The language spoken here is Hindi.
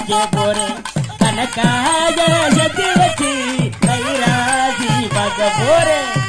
के बोरे। कनका जय जगती वती भैराजी भग बोरे।